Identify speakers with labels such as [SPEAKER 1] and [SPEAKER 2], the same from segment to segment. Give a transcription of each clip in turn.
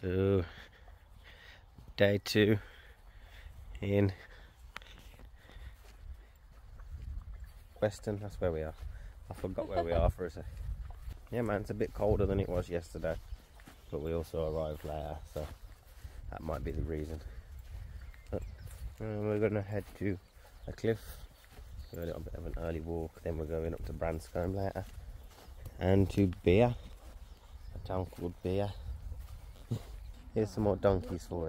[SPEAKER 1] So, day two in Weston, that's where we are. I forgot where we are for a sec. Yeah, man, it's a bit colder than it was yesterday, but we also arrived later, so that might be the reason. But, uh, we're gonna head to a cliff, do a little bit of an early walk, then we're going up to Branscombe later, and to Beer, a town called Beer. Here's some more donkeys for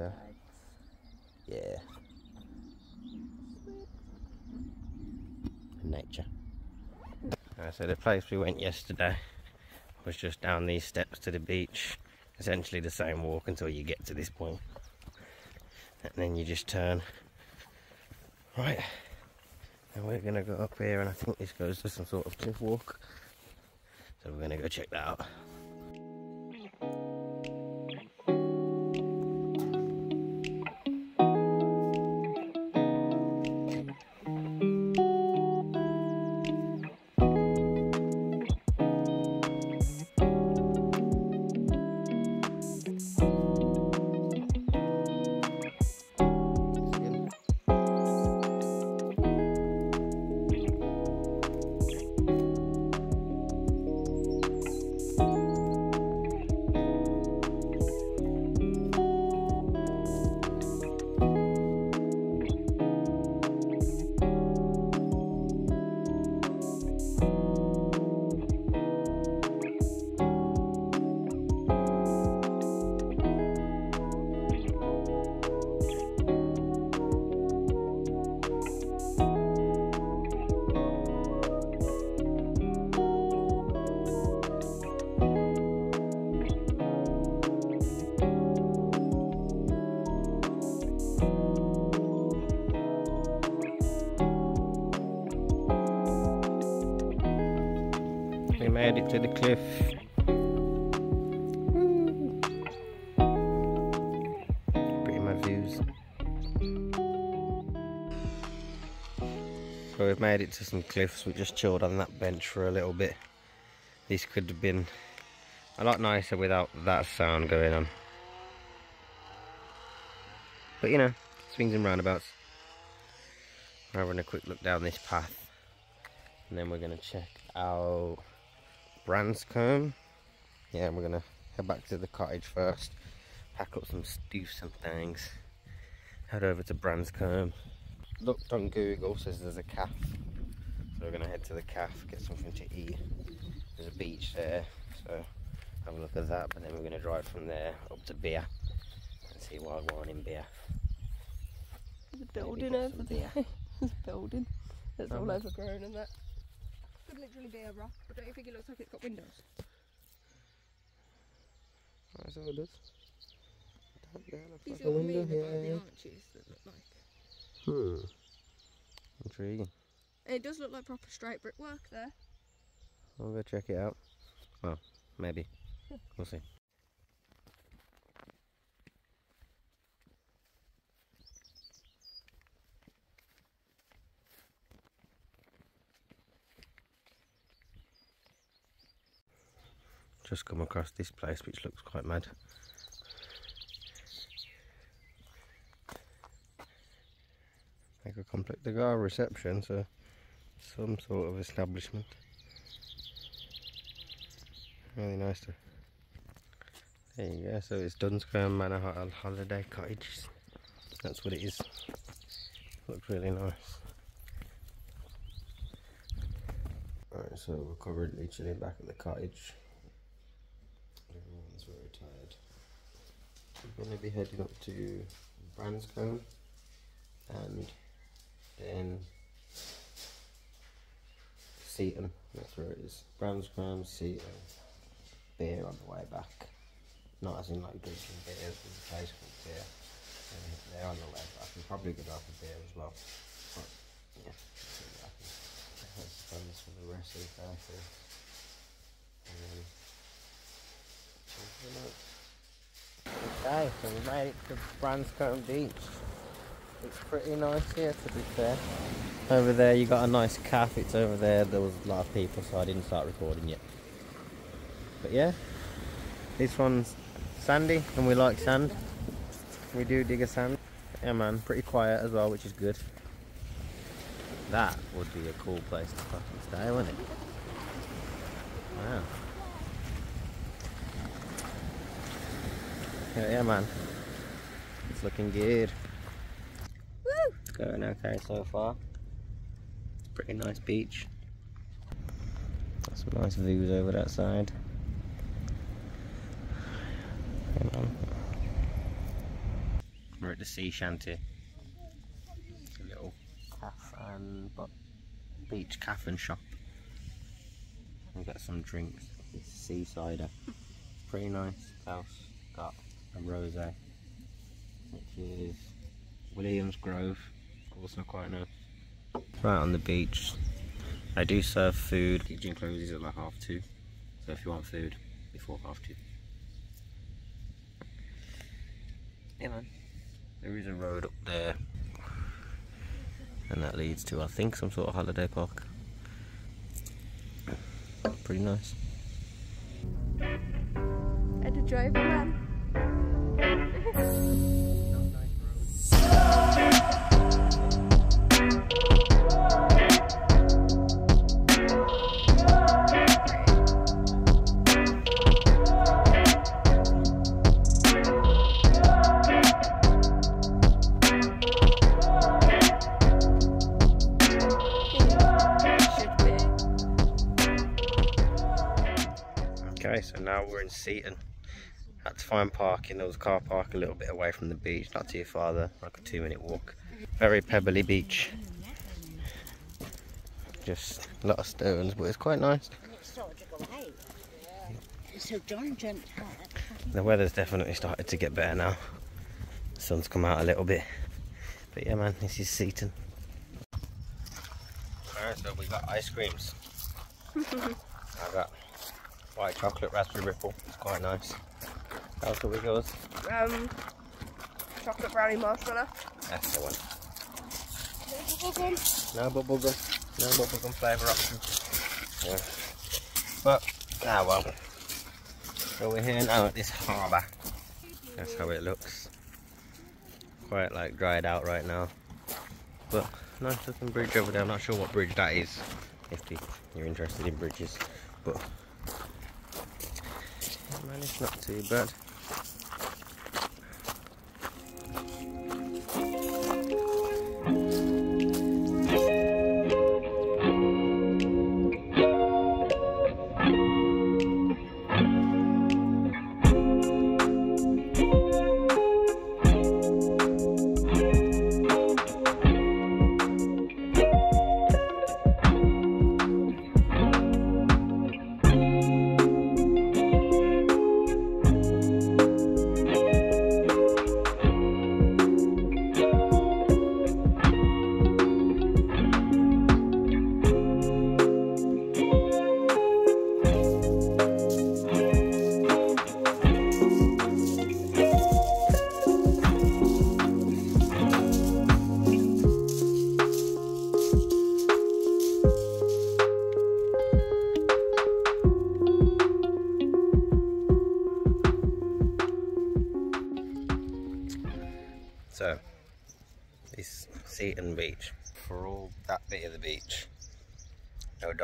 [SPEAKER 1] you. Yeah. Nature. Uh, so the place we went yesterday was just down these steps to the beach. Essentially the same walk until you get to this point. And then you just turn. Right. And we're gonna go up here and I think this goes to some sort of cliff walk. So we're gonna go check that out. To the cliff. Pretty my views. So we've made it to some cliffs. We just chilled on that bench for a little bit. This could have been a lot nicer without that sound going on. But you know, swings and roundabouts. We're having a quick look down this path. And then we're going to check out Branscombe. Yeah, we're gonna head back to the cottage first, pack up some stuff and things, head over to Branscombe. Looked on Google, says there's a calf, so we're gonna head to the calf, get something to eat. There's a beach there, so have a look at that, but then we're gonna drive from there up to Beer and see what wine in Beer.
[SPEAKER 2] There's a building over there. There's a building that's all
[SPEAKER 1] Um,
[SPEAKER 2] overgrown and that. Could literally be a rock, but don't you think it looks like it's got windows?
[SPEAKER 1] That's all it does. That there looks
[SPEAKER 2] You
[SPEAKER 1] like
[SPEAKER 2] see
[SPEAKER 1] a
[SPEAKER 2] what I
[SPEAKER 1] window
[SPEAKER 2] mean about the
[SPEAKER 1] here.
[SPEAKER 2] arches that look like.
[SPEAKER 1] Hmm. Intriguing.
[SPEAKER 2] And it does look like proper straight brickwork there.
[SPEAKER 1] I'll go check it out. Well, maybe. We'll see. Just come across this place which looks quite mad. Like a complete, they got a reception, so some sort of establishment. Really nice to. There you go. So it's Dunscombe Manor Ho- Holiday Cottage. That's what it is. Looks really nice. Alright, so we're covered literally back at the cottage. We're going to be heading up to Branscombe and then Seaton. That's where it is. Branscombe, Seaton. Beer on the way back. Not as in like drinking beer, there's a place called beer. And they're on the way back. We're probably going to have a beer as well. But yeah, see what happens. This for the rest of the day. And then so we made it to Branscombe Beach. it's pretty nice here to be fair. Over there you got a nice calf, it's over there, there was a lot of people so I didn't start recording yet. But yeah, this one's sandy and we like sand. We do dig a sand. Yeah man, pretty quiet as well which is good. That would be a cool place to fucking stay, wouldn't it? Wow. Yeah, yeah man. It's looking good.
[SPEAKER 2] Woo!
[SPEAKER 1] It's going okay so far. Pretty nice beach. Got some nice views over that side. We're at the sea shanty. It's a little calf and but beach calf and shop. We've got some drinks. It's sea cider. Pretty nice house. Got a rosé, which is Williams Grove. Also quite nice. Right on the beach. I do serve food. Kitchen closes at like half two. So if you want food before half two. Yeah man. There is a road up there. And that leads to I think some sort of holiday park. Pretty nice.
[SPEAKER 2] And a driver man.
[SPEAKER 1] Now we're in Seaton. Had to find parking. There was a car park a little bit away from the beach, not too far though, like a two minute walk. Very pebbly beach. Just a lot of stones, but it's quite nice.
[SPEAKER 3] and it started to go out. So John jumped out.
[SPEAKER 1] The weather's definitely started to get better now. The sun's come out a little bit. But yeah man, this is Seaton. Alright, so we got ice creams. I got white chocolate raspberry ripple. It's quite nice. How's the wiggles?
[SPEAKER 2] Um, chocolate brownie marshmallow.
[SPEAKER 1] That's the one.
[SPEAKER 2] Bubblegum.
[SPEAKER 1] No bubblegum. No bubblegum flavour option. Yeah. But, ah well. So we're here now at this harbour. That's how it looks. Quite like dried out right now. But nice looking bridge over there. I'm not sure what bridge that is. If you- you're interested in bridges. But yeah, man, it's not too bad.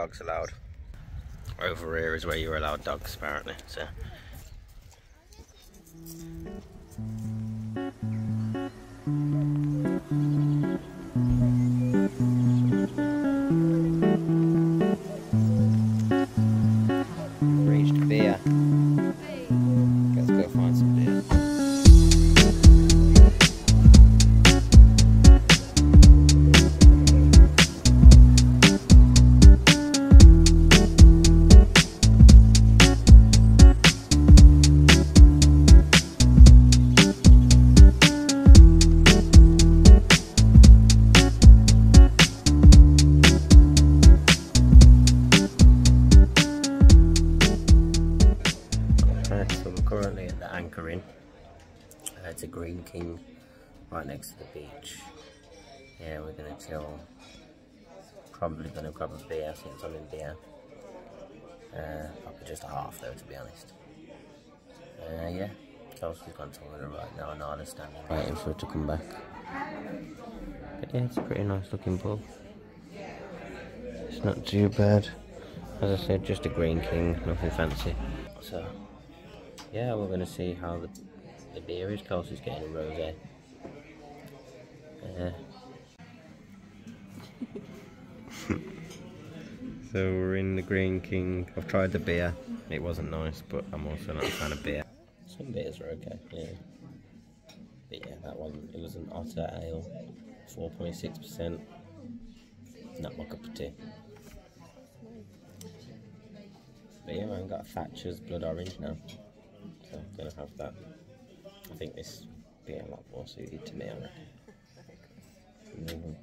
[SPEAKER 1] Dogs allowed. Over here is where you're allowed dogs, apparently. So, reached currently at the Anchor Inn. It's a Greene King right next to the beach. yeah, we're gonna chill. Probably gonna grab a beer since I'm in beer. Uh, probably just a half though, to be honest. Uh, yeah, Kelsey's gone to her right now, and Nala's standing waiting for it to come back. But yeah, it's a pretty nice looking pub. It's not too bad. As I said, just a Greene King, nothing fancy. So, yeah, we're gonna see how the, the beer is. Kelsey's getting a rosé. Uh, so we're in the Greene King. I've tried the beer. It wasn't nice, but I'm also not a fan of beer. Some beers are okay, yeah. But yeah, that one, it was an Otter Ale, 4.6%. Not my cup of tea. But yeah, I've got a Thatcher's Blood Orange now. So I'm gonna have that. I think this be a lot more suited to me, I reckon.